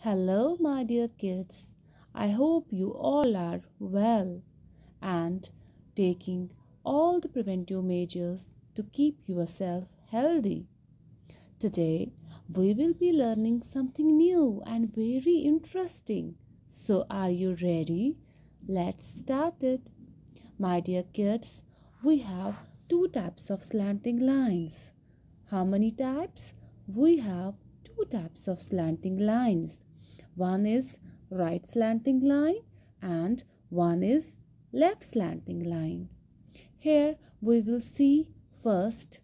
Hello, my dear kids. I hope you all are well and taking all the preventive measures to keep yourself healthy. Today, we will be learning something new and very interesting. So, are you ready? Let's start it. My dear kids, we have two types of slanting lines. How many types? We have two types of slanting lines. One is right slanting line and one is left slanting line. Here we will see first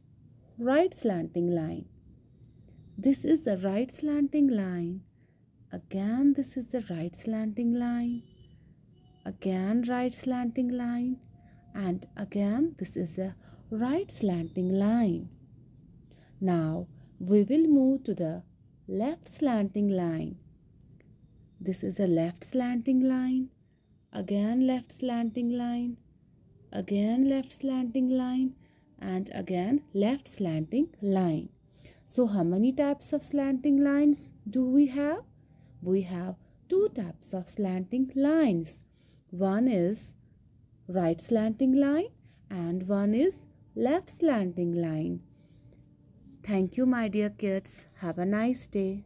right slanting line. This is a right slanting line. Again this is the right slanting line. Again right slanting line and again this is a right slanting line. Now we will move to the left slanting line. This is a left slanting line. Again left slanting line. Again left slanting line. And again left slanting line. So how many types of slanting lines do we have? We have two types of slanting lines. One is right slanting line and one is left slanting line. Thank you my dear kids. Have a nice day.